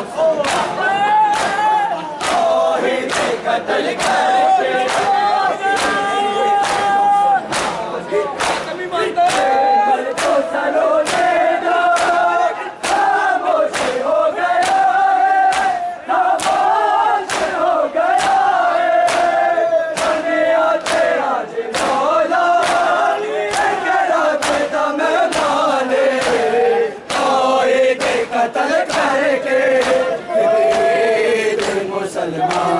Oh, he's a Catholic. Shalom.